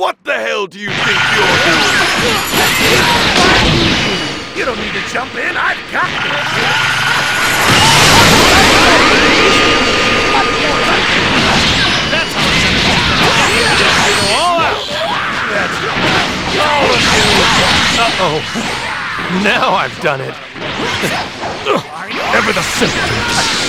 What the hell do you think you're doing? You don't need to jump in. I've got this. That's all. Uh-oh. Now I've done it. Never the simpleton.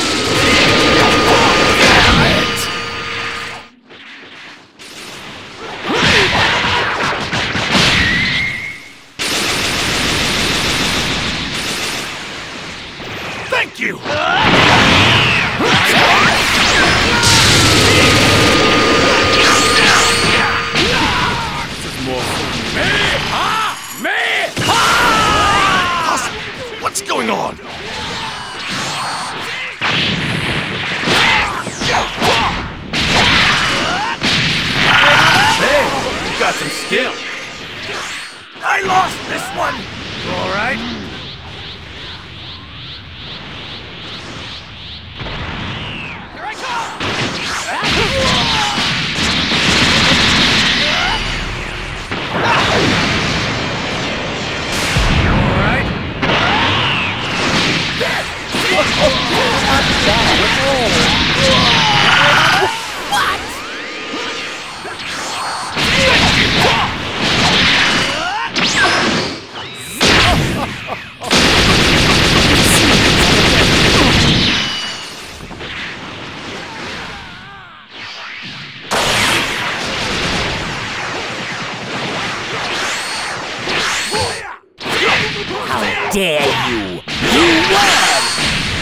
Thank you. What's going on?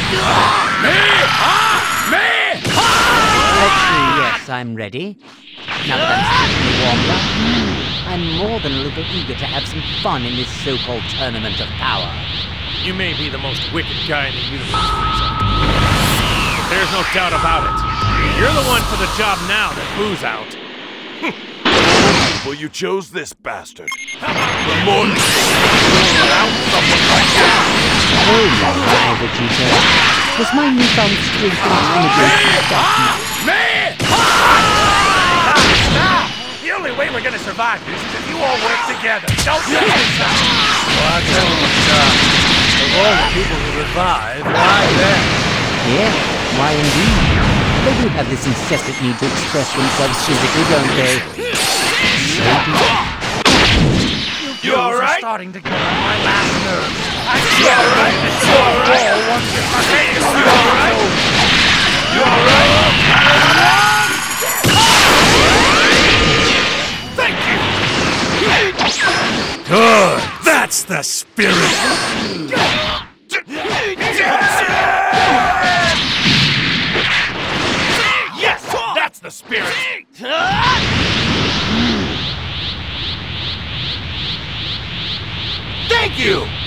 Let's see, yes, I'm ready. Now that I'm sufficiently warmed up, hmm, I'm more than a little eager to have some fun in this so-called tournament of power. You may be the most wicked guy in the universe, Frieza. But there's no doubt about it. You're the one for the job now that Buu's out. Well, you chose this bastard. The more you around someone like that. Oh my, god, Vegeta. Was my newfound strength and intelligence stop me? Stop! The only way we're gonna survive this is if you all work together. Don't let this up. Well, I tell you, uh, of all the people who revive, why them? Yes, why indeed? They do have this incessant need to express themselves physically, don't they? You all right? starting to get on my last nerve. I you all right? You all right? Hey, you all right? You all right? Thank you. Good! That's the spirit! Yes, that's the spirit. Thank you.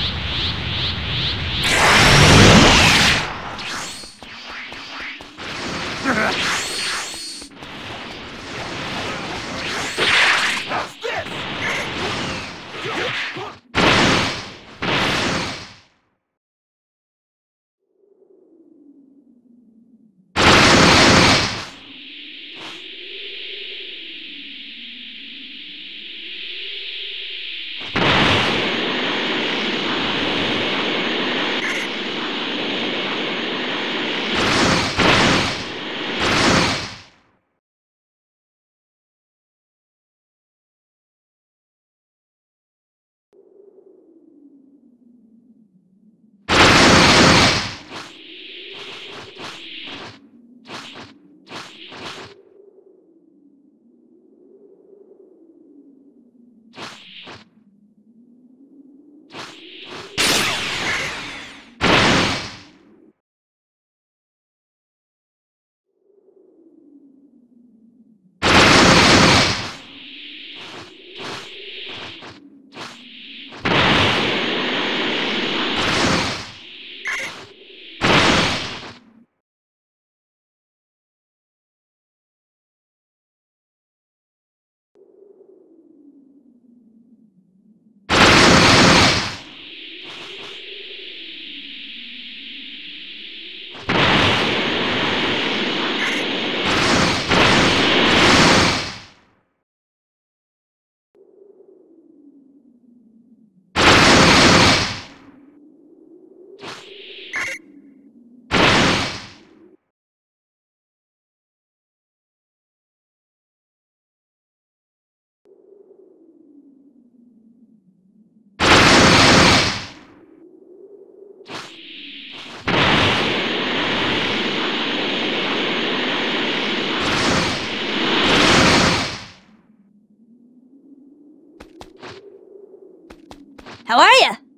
How are you?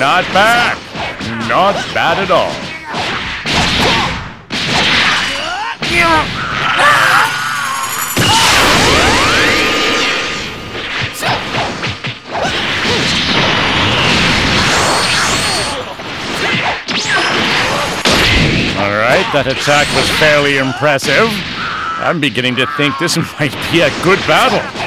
Not bad. Not bad at all. All right, that attack was fairly impressive. I'm beginning to think this might be a good battle.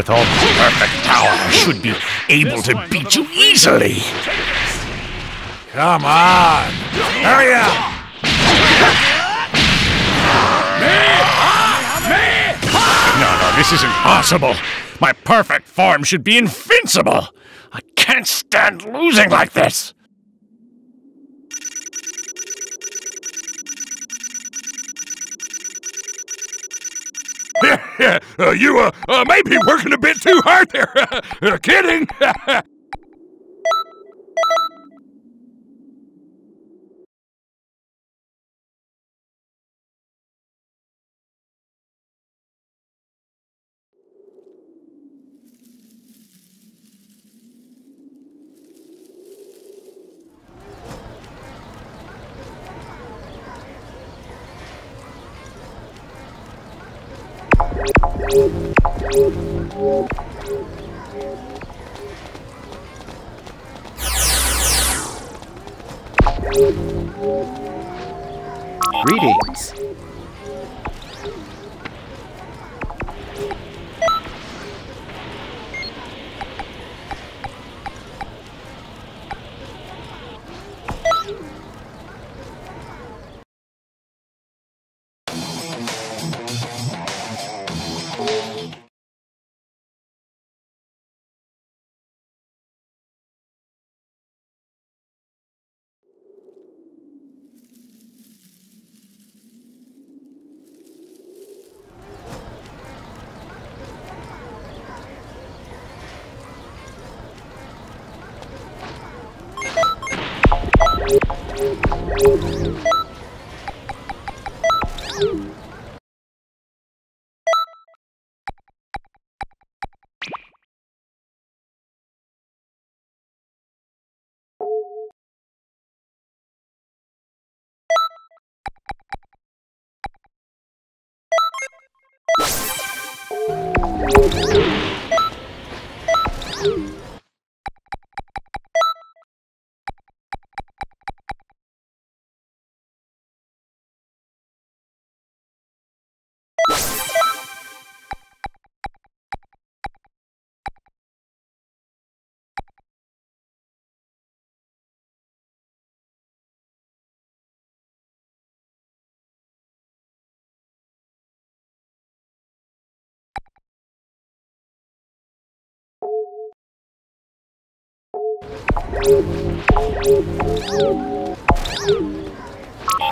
With all perfect power, I should be able to beat you easily. Come on! Hurry up! No, no, this isn't possible. My perfect form should be invincible. I can't stand losing like this. uh, you uh, uh, may be working a bit too hard there. Uh, kidding. Greetings.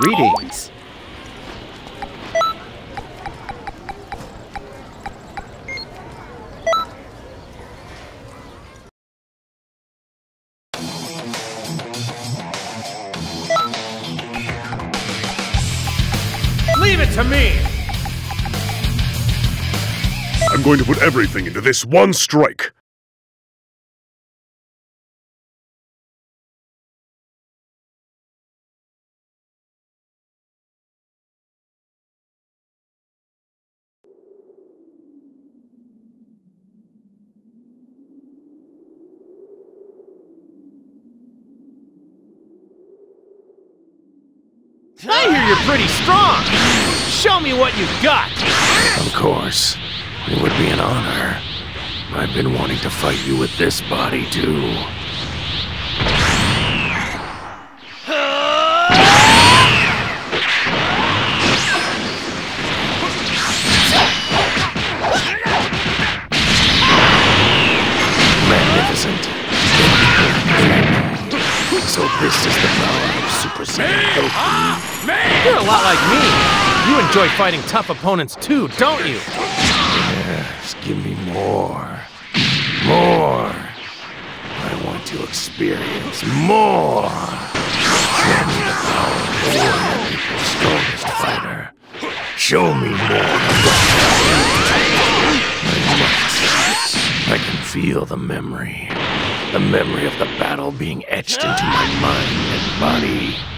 Greetings. Leave it to me! I'm going to put everything into this one strike. I hear you're pretty strong! Show me what you've got! Of course. It would be an honor. I've been wanting to fight you with this body, too. Lot like me. You enjoy fighting tough opponents too, don't you? Yes, give me more. More. I want to experience more. Show me the power of the strongest fighter. Show me more. I can feel the memory. The memory of the battle being etched into my mind and body.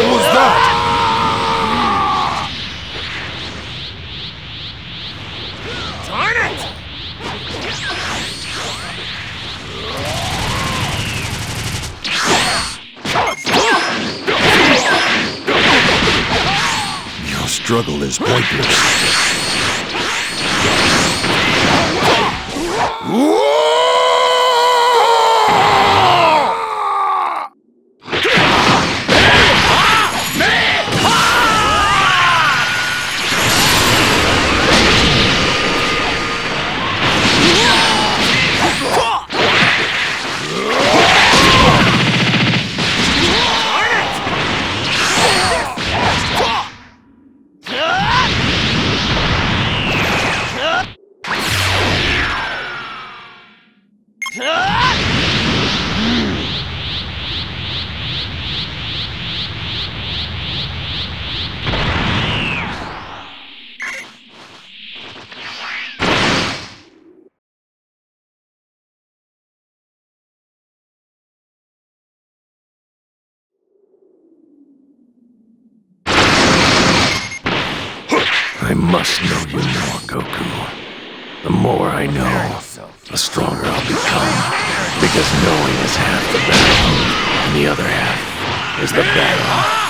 hell was that? Struggle is pointless. The more I know, the stronger I'll become. Because knowing is half the battle, and the other half is the battle.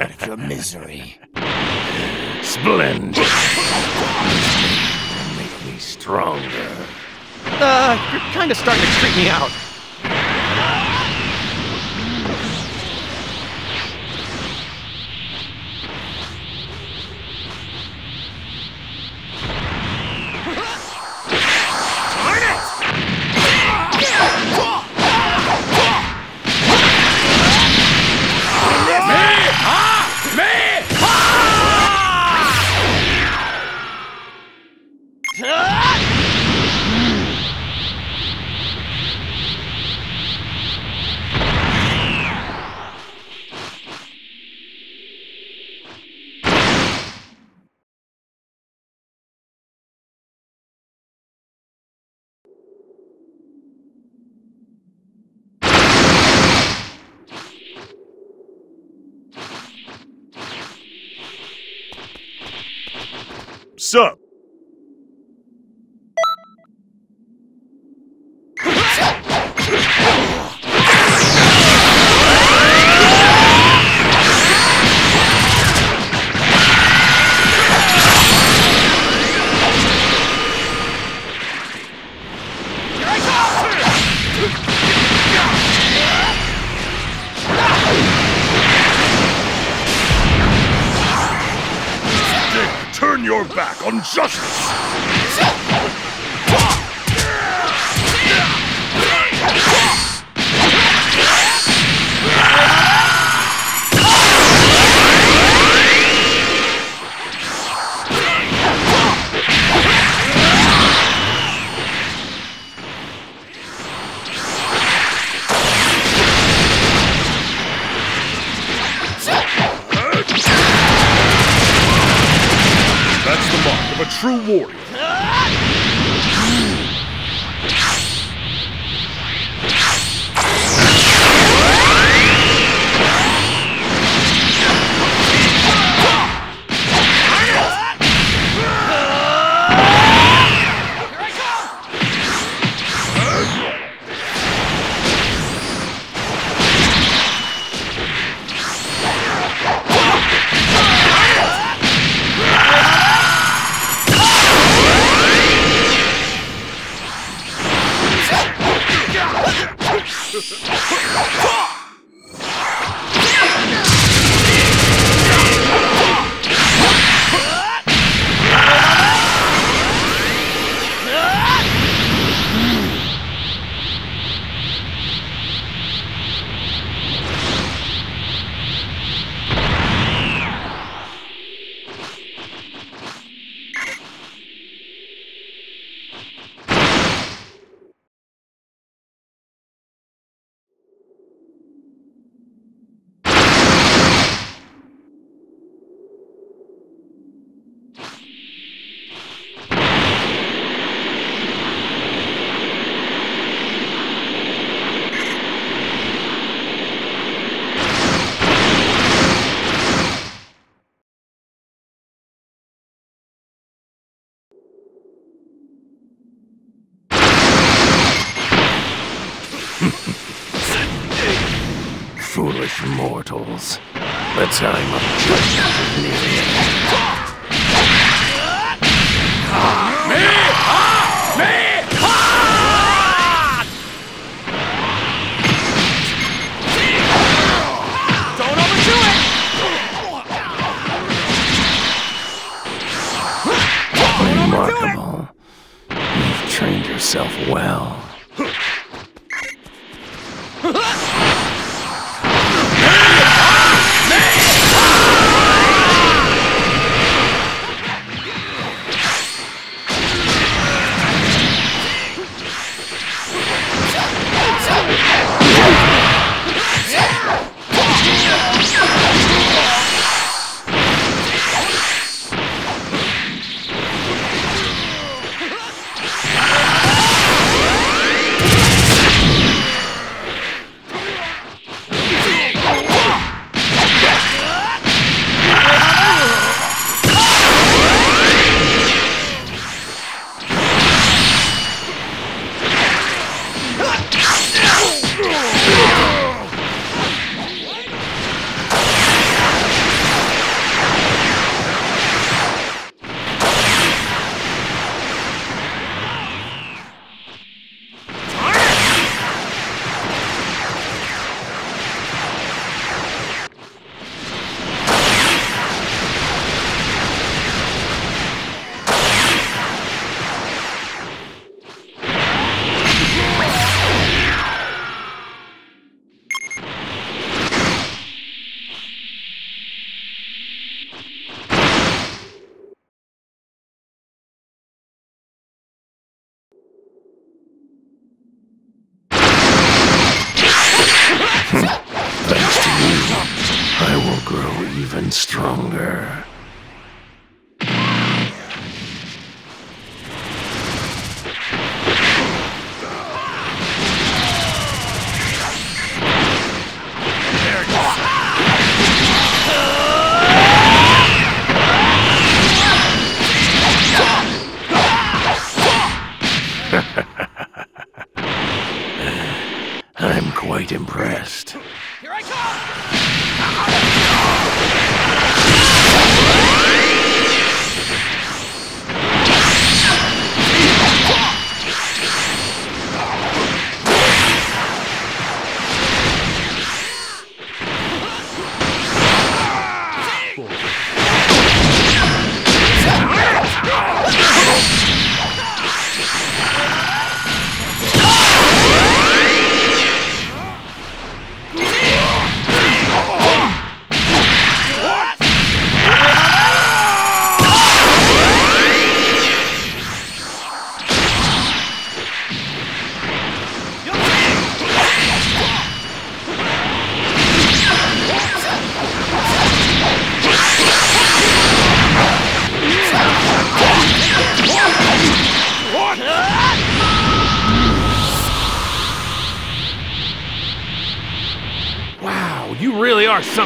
Of your misery. Splendid. Stronger. Uh, you're kind of starting to creep me out. Sup? A true warrior. Mortals. The time of judgment is near. Don't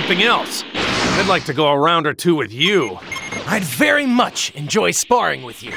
something else. I'd like to go a round or two with you. I'd very much enjoy sparring with you.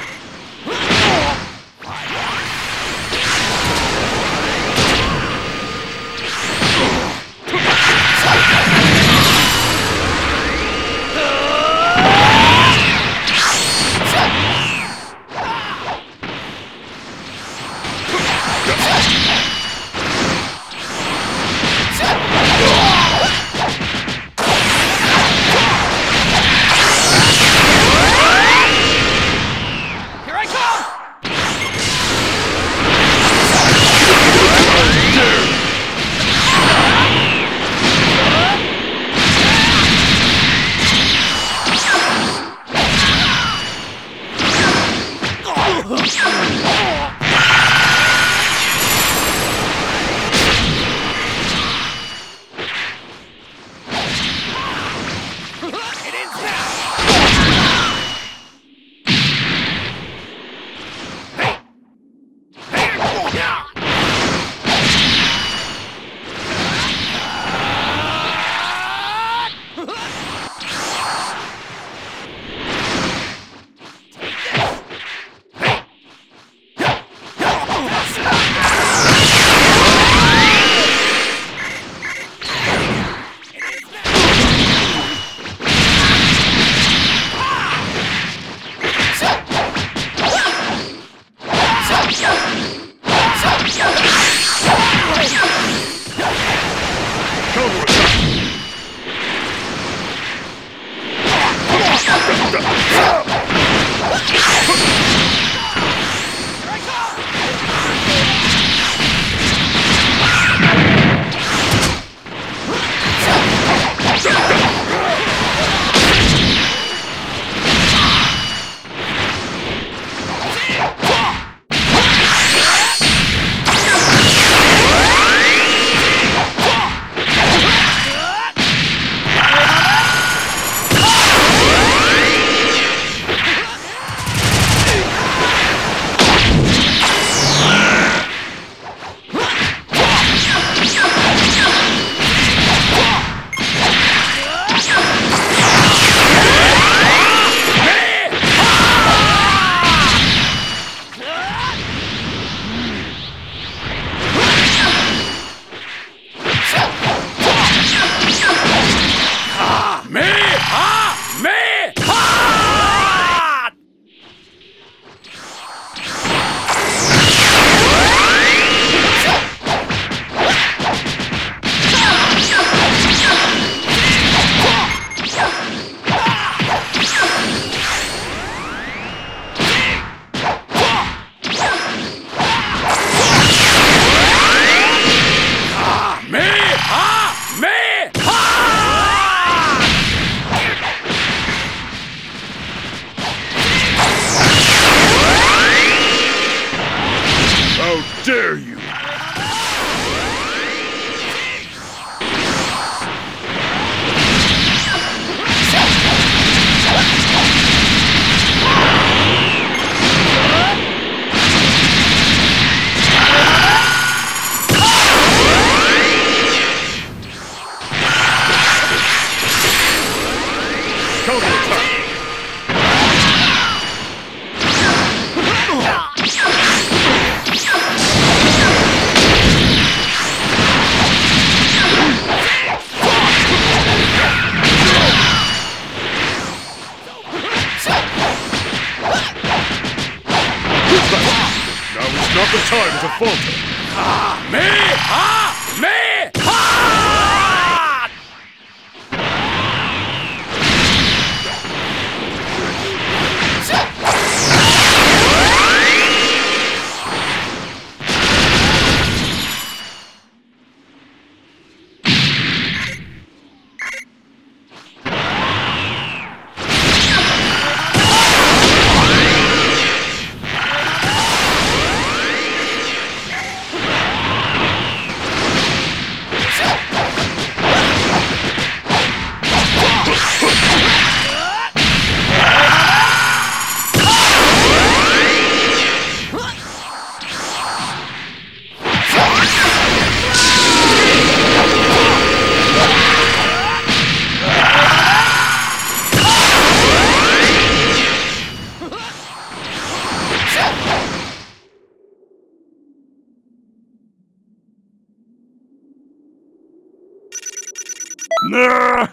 Nah,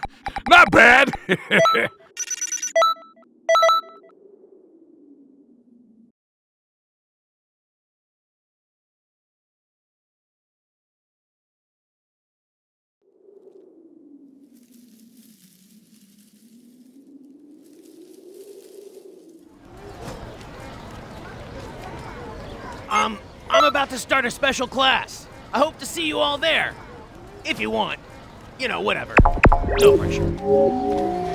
not bad. Um, I'm about to start a special class. I hope to see you all there. If you want. You know, whatever. No pressure.